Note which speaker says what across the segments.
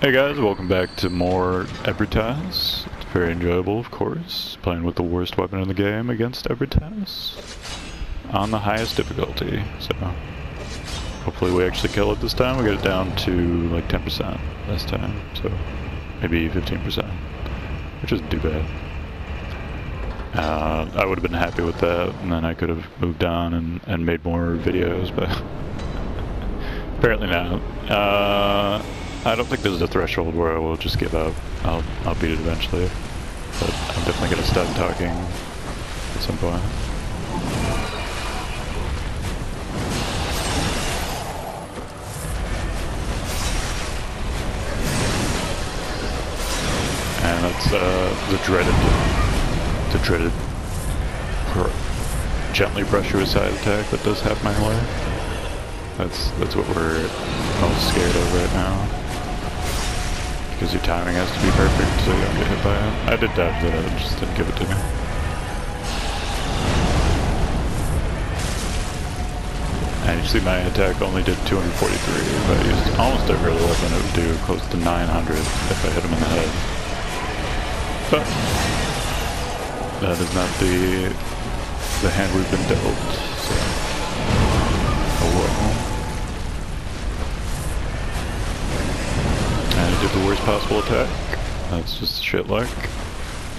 Speaker 1: Hey guys, welcome back to more Ebrietas. It's very enjoyable, of course, playing with the worst weapon in the game against Ebrietas on the highest difficulty. So, hopefully we actually kill it this time. We get it down to like 10% this time, so maybe 15%, which isn't too bad. Uh, I would have been happy with that, and then I could have moved on and, and made more videos, but apparently not. Uh, I don't think there's a threshold where I will just give up. I'll, I'll beat it eventually, but I'm definitely going to stop talking at some point. And that's uh, the dreaded, the dreaded gently brush your side attack that does half my life. That's that's what we're most scared of right now. Because your timing has to be perfect so you don't get hit by it. I did dodge that, it just didn't give it to me. And you see my attack only did 243. but I used almost every other weapon, it would do close to 900 if I hit him in the head. But that is not the the hand we've been dealt. So. Oh well. And did the worst possible attack. That's just shit luck.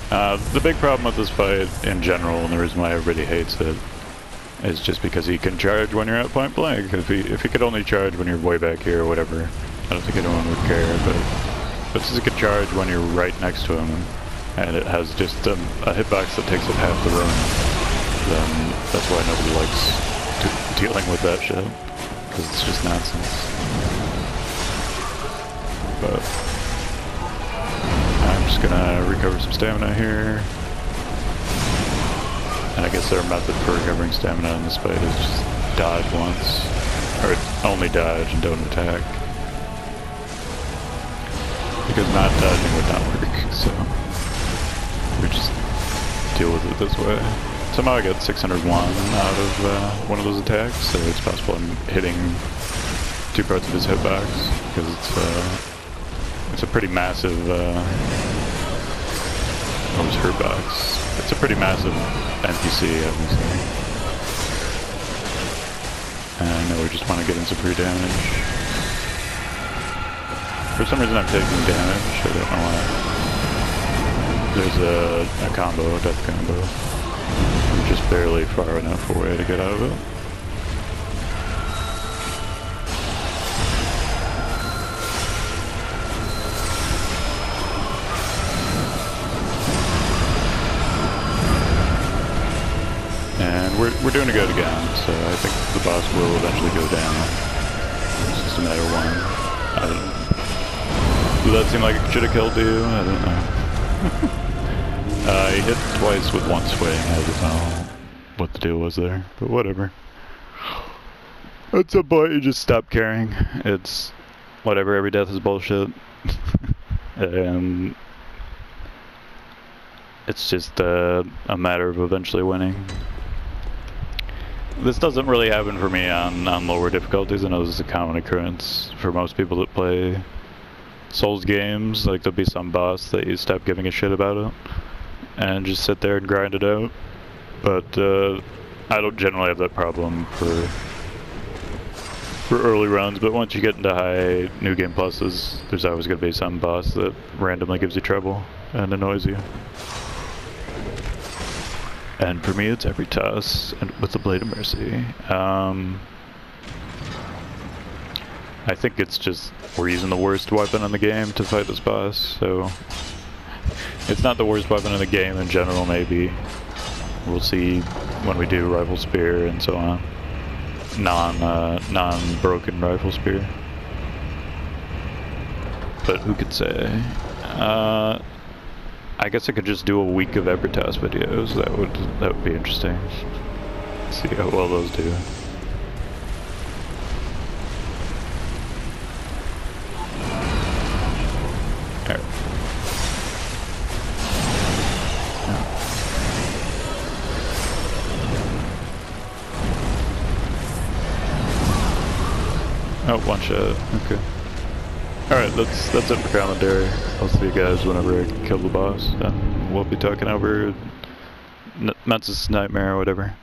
Speaker 1: Uh, the big problem with this fight in general, and the reason why everybody hates it, is just because he can charge when you're at point blank. If he if he could only charge when you're way back here or whatever, I don't think anyone would care. But but since he can charge when you're right next to him, and it has just um, a hitbox that takes up half the room, then that's why nobody likes dealing with that shit, because it's just nonsense. But I'm just gonna recover some stamina here. And I guess their method for recovering stamina in this fight is just dodge once. Or only dodge and don't attack. Because not dodging would not work, so we just deal with it this way. Somehow I got 601 out of uh, one of those attacks, so it's possible I'm hitting two parts of his hitbox, because it's, uh, it's a pretty massive, uh, what was her box? It's a pretty massive NPC, obviously. And we just want to get in some free damage. For some reason I'm taking damage, I don't know why. There's a, a combo, a death combo. I'm just barely far enough away to get out of it. And we're, we're doing a good again, so I think the boss will eventually go down. It's just a matter of. I don't know. Does that seem like it should have killed you? I don't know. uh, he hit twice with one swing. I don't know what the deal was there, but whatever. At some point, you just stop caring. It's whatever. Every death is bullshit, and it's just uh, a matter of eventually winning. This doesn't really happen for me on, on lower difficulties. I know this is a common occurrence for most people that play Souls games. Like there'll be some boss that you stop giving a shit about it and just sit there and grind it out. But uh, I don't generally have that problem for for early runs. But once you get into high new game pluses, there's always going to be some boss that randomly gives you trouble and annoys you. And for me, it's Ebrietas and with the Blade of Mercy. Um, I think it's just we're using the worst weapon in the game to fight this boss, so it's not the worst weapon in the game in general. Maybe we'll see when we do rifle spear and so on. Non uh, non broken rifle spear, but who could say? Uh, I guess I could just do a week of Ebrietas videos. That would that would be interesting. See how well those do. Oh, one shot. Okay. Alright, that's that's it for commentary. I'll see you guys whenever I kill the boss, and we'll be talking over N Mensis Nightmare or whatever.